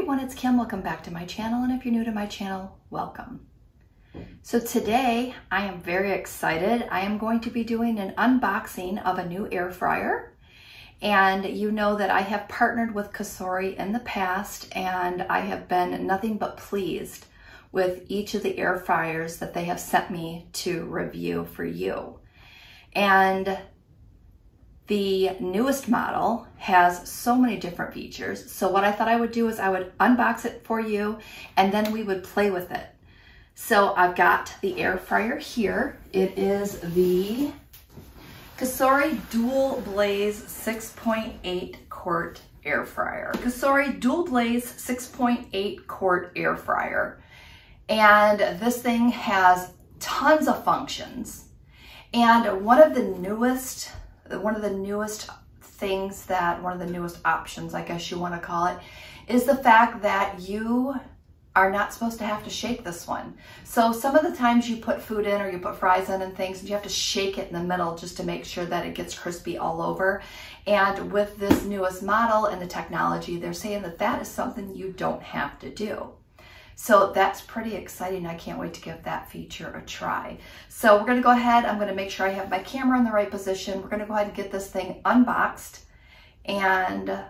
everyone, it's Kim. Welcome back to my channel. And if you're new to my channel, welcome. So today I am very excited. I am going to be doing an unboxing of a new air fryer. And you know that I have partnered with Cosori in the past and I have been nothing but pleased with each of the air fryers that they have sent me to review for you. And the newest model has so many different features. So what I thought I would do is I would unbox it for you and then we would play with it. So I've got the air fryer here. It is the Cosori Dual Blaze 6.8 quart air fryer. Cosori Dual Blaze 6.8 quart air fryer. And this thing has tons of functions. And one of the newest one of the newest things that, one of the newest options, I guess you want to call it, is the fact that you are not supposed to have to shake this one. So some of the times you put food in or you put fries in and things, and you have to shake it in the middle just to make sure that it gets crispy all over. And with this newest model and the technology, they're saying that that is something you don't have to do. So that's pretty exciting. I can't wait to give that feature a try. So we're gonna go ahead, I'm gonna make sure I have my camera in the right position. We're gonna go ahead and get this thing unboxed and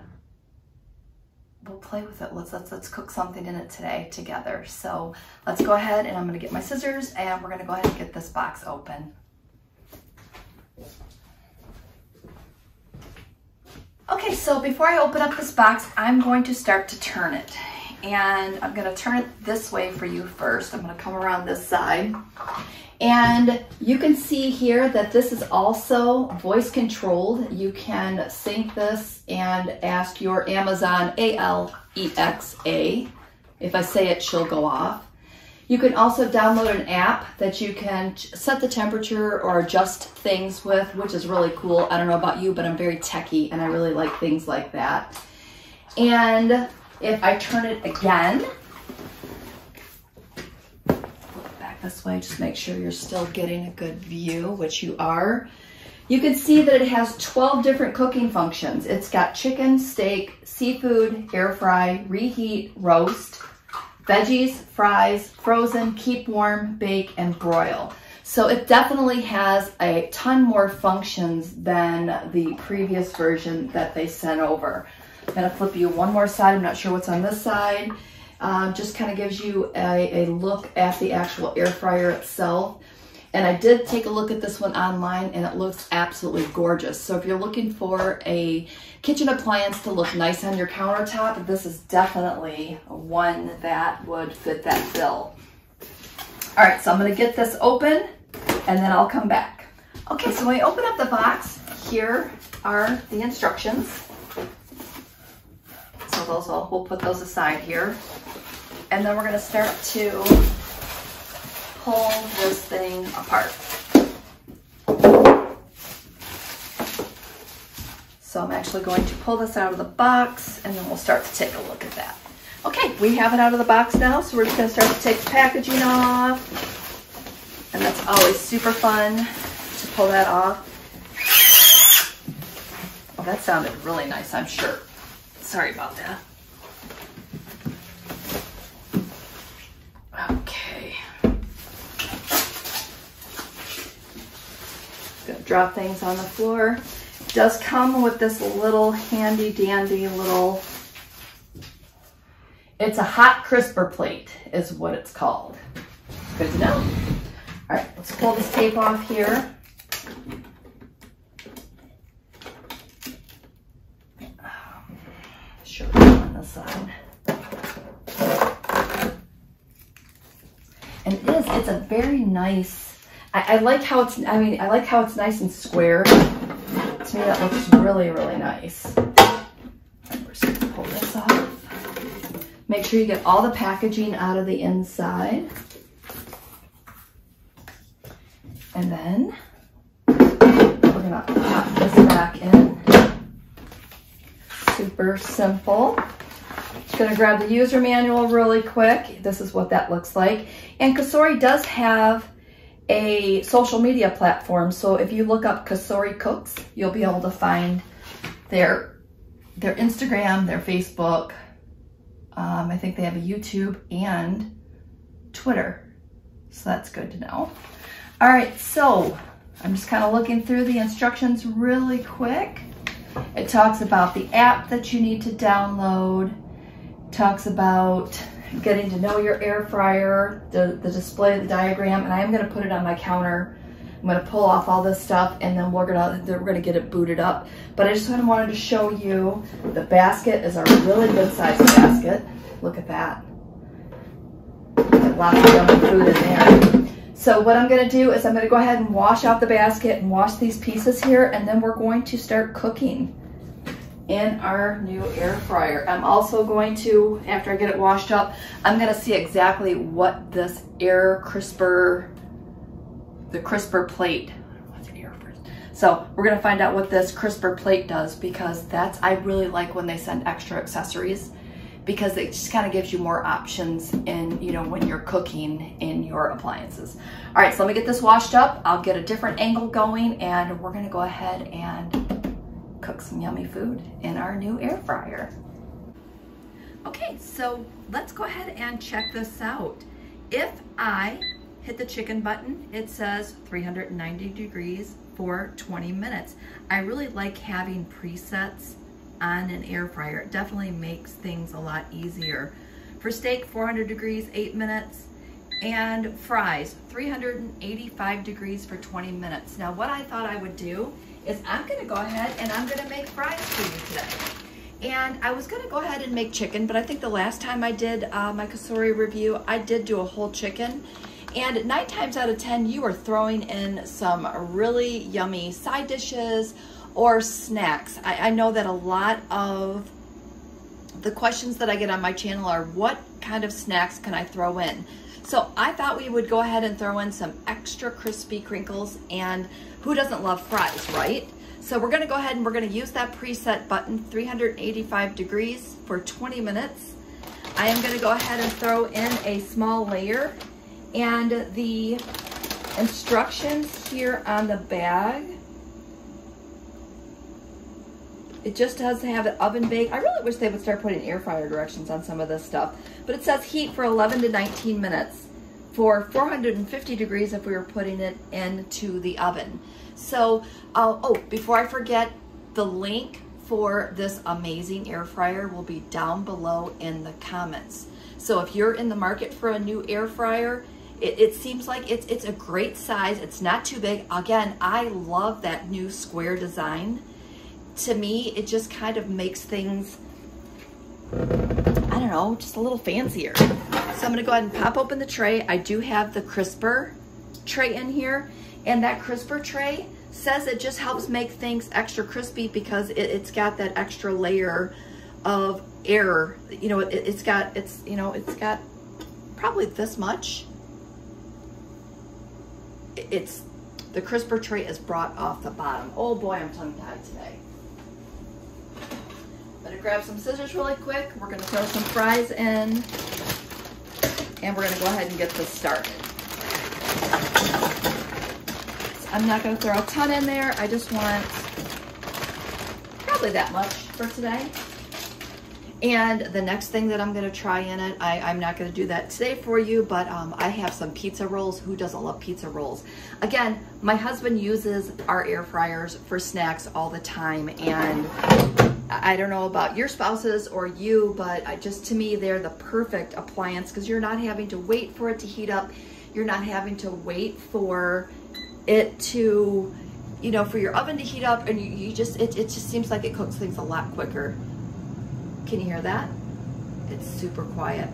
we'll play with it. Let's, let's, let's cook something in it today together. So let's go ahead and I'm gonna get my scissors and we're gonna go ahead and get this box open. Okay, so before I open up this box, I'm going to start to turn it and I'm gonna turn it this way for you first. I'm gonna come around this side. And you can see here that this is also voice controlled. You can sync this and ask your Amazon Alexa. If I say it, she'll go off. You can also download an app that you can set the temperature or adjust things with, which is really cool. I don't know about you, but I'm very techy and I really like things like that. And if I turn it again, look back this way, just make sure you're still getting a good view, which you are. You can see that it has 12 different cooking functions. It's got chicken, steak, seafood, air fry, reheat, roast, veggies, fries, frozen, keep warm, bake, and broil. So it definitely has a ton more functions than the previous version that they sent over. I'm gonna flip you one more side. I'm not sure what's on this side. Um, just kind of gives you a, a look at the actual air fryer itself. And I did take a look at this one online and it looks absolutely gorgeous. So if you're looking for a kitchen appliance to look nice on your countertop, this is definitely one that would fit that bill. All right, so I'm gonna get this open and then I'll come back. Okay, so when I open up the box, here are the instructions. So we'll put those aside here. And then we're gonna start to pull this thing apart. So I'm actually going to pull this out of the box and then we'll start to take a look at that. Okay, we have it out of the box now, so we're just gonna start to take the packaging off. And that's always super fun to pull that off. Well, that sounded really nice, I'm sure. Sorry about that. Okay. Gonna drop things on the floor. It does come with this little handy dandy little, it's a hot crisper plate is what it's called. Good to know. All right, let's pull this tape off here. side. And it is, it's a very nice, I, I like how it's, I mean, I like how it's nice and square. To me, that looks really, really nice. we're just gonna pull this off. Make sure you get all the packaging out of the inside. And then we're gonna pop this back in. Super simple. Gonna grab the user manual really quick. This is what that looks like. And Cosori does have a social media platform. So if you look up Cosori Cooks, you'll be able to find their, their Instagram, their Facebook, Um, I think they have a YouTube and Twitter. So that's good to know. All right, so I'm just kind of looking through the instructions really quick. It talks about the app that you need to download, talks about getting to know your air fryer, the, the display, the diagram, and I am gonna put it on my counter. I'm gonna pull off all this stuff and then we're gonna, we're gonna get it booted up. But I just kind of wanted to show you the basket is a really good sized basket. Look at that. Lots of yummy food in there. So what I'm gonna do is I'm gonna go ahead and wash out the basket and wash these pieces here and then we're going to start cooking in our new air fryer. I'm also going to, after I get it washed up, I'm gonna see exactly what this air crisper, the crisper plate? So we're gonna find out what this crisper plate does because that's, I really like when they send extra accessories because it just kind of gives you more options in, you know, when you're cooking in your appliances. All right, so let me get this washed up. I'll get a different angle going and we're gonna go ahead and cook some yummy food in our new air fryer. Okay, so let's go ahead and check this out. If I hit the chicken button, it says 390 degrees for 20 minutes. I really like having presets on an air fryer. It definitely makes things a lot easier. For steak, 400 degrees, eight minutes. And fries, 385 degrees for 20 minutes. Now what I thought I would do is I'm gonna go ahead and I'm gonna make fries for you today. And I was gonna go ahead and make chicken, but I think the last time I did uh, my Cosori review, I did do a whole chicken. And nine times out of 10, you are throwing in some really yummy side dishes or snacks. I, I know that a lot of the questions that I get on my channel are what kind of snacks can I throw in? So I thought we would go ahead and throw in some extra crispy crinkles and who doesn't love fries, right? So we're gonna go ahead and we're gonna use that preset button, 385 degrees for 20 minutes. I am gonna go ahead and throw in a small layer and the instructions here on the bag, it just does have an oven bake. I really wish they would start putting air fryer directions on some of this stuff, but it says heat for 11 to 19 minutes for 450 degrees if we were putting it into the oven. So, uh, oh, before I forget, the link for this amazing air fryer will be down below in the comments. So if you're in the market for a new air fryer, it, it, seems like it's, it's a great size. It's not too big. Again, I love that new square design. To me, it just kind of makes things, I don't know, just a little fancier. So I'm gonna go ahead and pop open the tray. I do have the crisper tray in here and that crisper tray says it just helps make things extra crispy because it, has got that extra layer of air. You know, it, it's got, it's, you know, it's got probably this much. It's, the crisper tray is brought off the bottom. Oh boy, I'm tongue tied today. Better grab some scissors really quick. We're gonna throw some fries in and we're gonna go ahead and get this started. I'm not gonna throw a ton in there. I just want probably that much for today. And the next thing that I'm gonna try in it, I, am not gonna do that today for you, but um, I have some pizza rolls. Who doesn't love pizza rolls? Again, my husband uses our air fryers for snacks all the time, and I don't know about your spouses or you, but just to me, they're the perfect appliance because you're not having to wait for it to heat up. You're not having to wait for it to, you know, for your oven to heat up and you, you just, it, it just seems like it cooks things a lot quicker. Can you hear that? It's super quiet.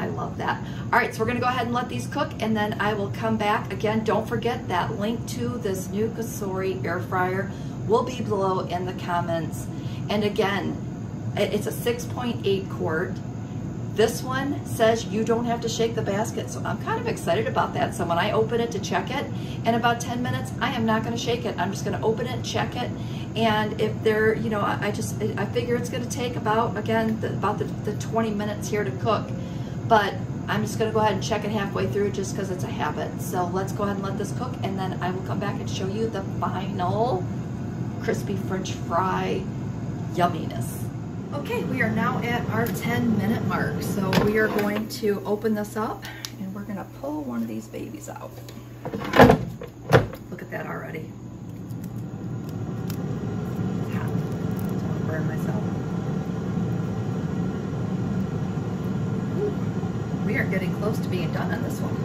I love that. All right, so we're gonna go ahead and let these cook and then I will come back. Again, don't forget that link to this new Cosori air fryer will be below in the comments. And again, it's a 6.8 quart. This one says you don't have to shake the basket. So I'm kind of excited about that. So when I open it to check it, in about 10 minutes, I am not gonna shake it. I'm just gonna open it, check it. And if they're, you know, I, just, I figure it's gonna take about, again, the, about the, the 20 minutes here to cook. But I'm just gonna go ahead and check it halfway through just because it's a habit. So let's go ahead and let this cook and then I will come back and show you the final crispy french fry yumminess. Okay, we are now at our 10 minute mark. So we are going to open this up and we're gonna pull one of these babies out. Look at that already. Burn myself. Ooh, we are getting close to being done on this one.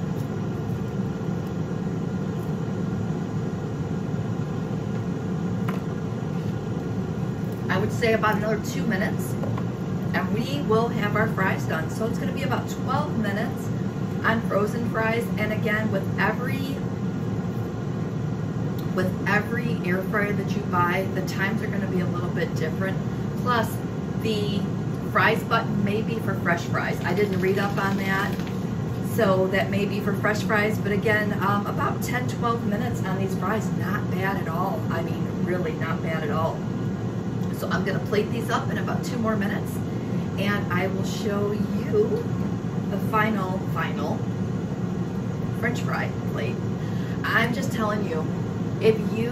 I would say about another two minutes and we will have our fries done. So it's gonna be about 12 minutes on frozen fries. And again, with every with every air fryer that you buy, the times are gonna be a little bit different. Plus the fries button may be for fresh fries. I didn't read up on that. So that may be for fresh fries, but again, um, about 10, 12 minutes on these fries, not bad at all. I mean, really not bad at all. So I'm gonna plate these up in about two more minutes and I will show you the final, final french fry plate. I'm just telling you, if you,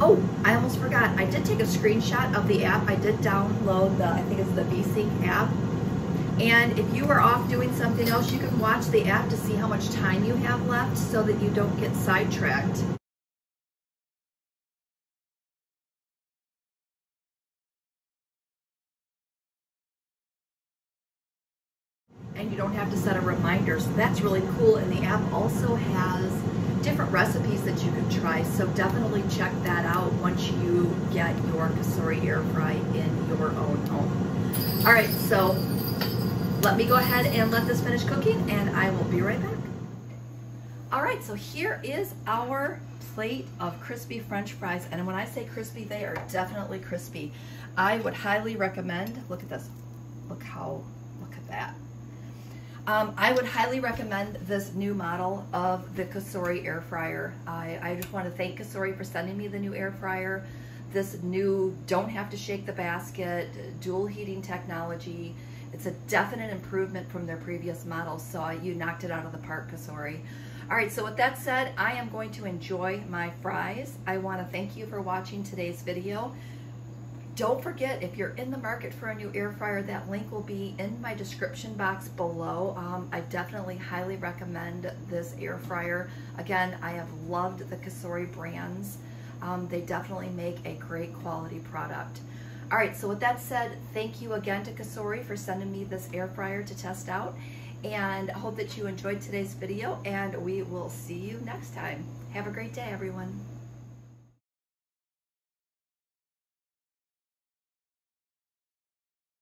oh, I almost forgot. I did take a screenshot of the app. I did download the, I think it's the VeSync app. And if you are off doing something else, you can watch the app to see how much time you have left so that you don't get sidetracked. and you don't have to set a reminder. So that's really cool. And the app also has different recipes that you can try. So definitely check that out once you get your Cosori air fry in your own home. All right, so let me go ahead and let this finish cooking and I will be right back. All right, so here is our plate of crispy french fries. And when I say crispy, they are definitely crispy. I would highly recommend, look at this, look how, look at that. Um, I would highly recommend this new model of the Cosori air fryer. I, I just want to thank Cosori for sending me the new air fryer. This new don't have to shake the basket, dual heating technology. It's a definite improvement from their previous models, so you knocked it out of the park, Cosori. All right, so with that said, I am going to enjoy my fries. I want to thank you for watching today's video. Don't forget, if you're in the market for a new air fryer, that link will be in my description box below. Um, I definitely highly recommend this air fryer. Again, I have loved the Cosori brands. Um, they definitely make a great quality product. All right, so with that said, thank you again to Cosori for sending me this air fryer to test out. And I hope that you enjoyed today's video and we will see you next time. Have a great day, everyone.